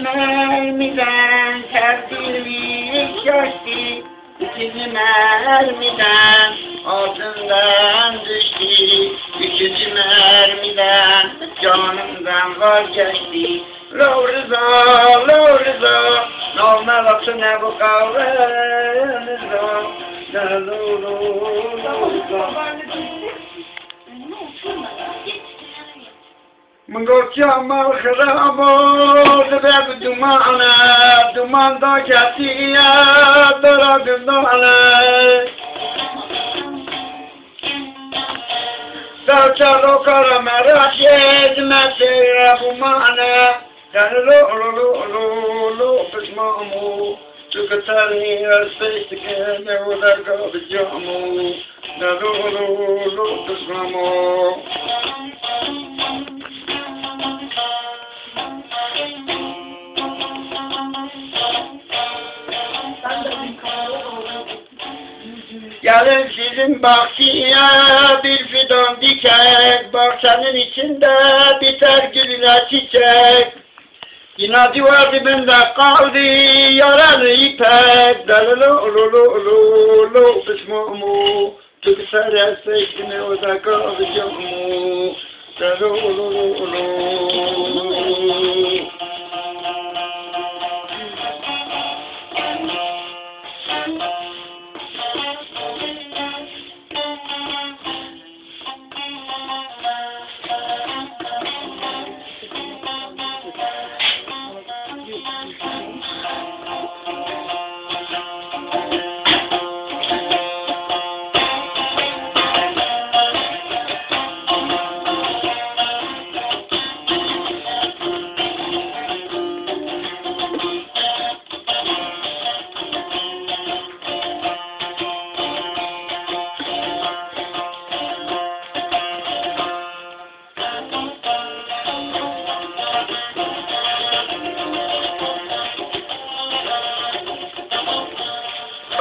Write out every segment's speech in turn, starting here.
mermiden sertilmiş yaştı İkinci mermiden altından düştü. Üçüncü mermiden canımdan vazgeçti. Lo Rıza, Lo Rıza Nolme lafı ne bu kavga Rıza? Lo Lo من قلت يا ما خرابو تبعت دمانة دمان دا كاتي يا دراد الدعنا تاتارو كرم راشد ما تيرابو معنا كان لو لو لو لو لو بسمامو تكتاني السيسك نولك بجامو. نلو لو لو بسمامو Gelin sizin bahçeye bir fidan dikek, bahçenin içinde biter güller çiçek. İnadı var dibinde kaldı yaralı ipek, dalulu lu lu lu lu kısmımı, tükser esseştimi o da kalacağımı, dalulu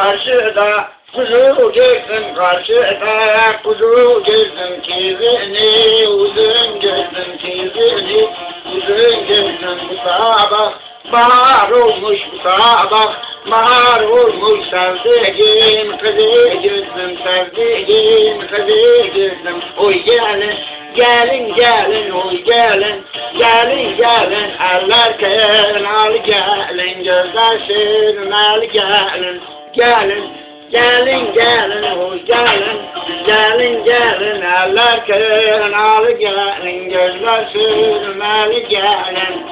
Karşıda kuzu gördüm, karşıda kuzu gördüm kizini, uzun gördüm kizini, uzun gördüm bu sabah, bahar olmuş bu sabah, bahar olmuş sevdiğim kızı gördüm, sevdiğim kızı gördüm, oy gelin, gelin gelin, oy gelin, gelin gelin, eller kenal gelin, gözler sürmel gelin, gelin, gelin, gelin, oy gelin, gelin, gelin, eller kenalı gelin, gözler sürmeli gelin.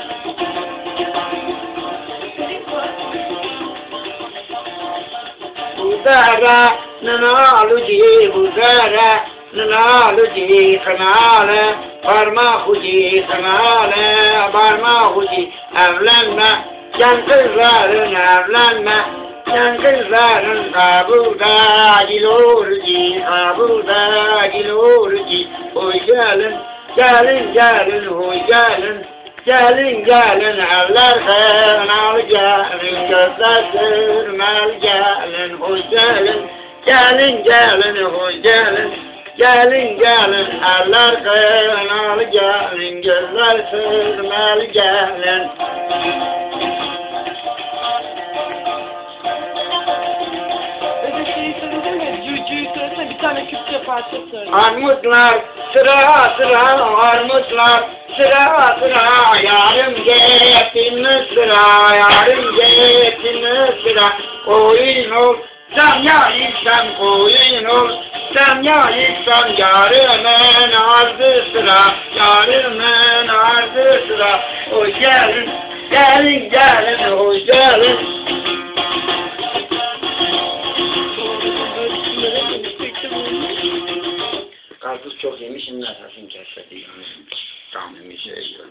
Udara, nanalu di, udara, nanalu di, kanale, parma huci, kanale, parma huci, evlenme, yan kızların evlenme, Yan kızların kabuda gilorci, kabuda gilorci. Oy gelin, gelin, gelin, oy gelin. Gelin, gelin, eller kanalı gelin, gözler sürmel gelin, gelin. Gelin, gelin, gelin. Gelin, gelin, eller kanalı gelin, gözler sürmel gelin. Parça. Armutlar sıra sıra armutlar sıra sıra. Yarım getin sıra yarım getin sıra. Koyun ol sen ya insan koyun ol. Sen ya insan yarımın ardı sıra yarımın ardı sıra. O gelin gelin gelin o gelin çok yemiş inler hafif cesedi yani. Tamam şey bir şey yok.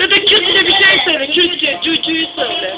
Dede kötü bir şey söyle. Kötü, cücüyü söyle.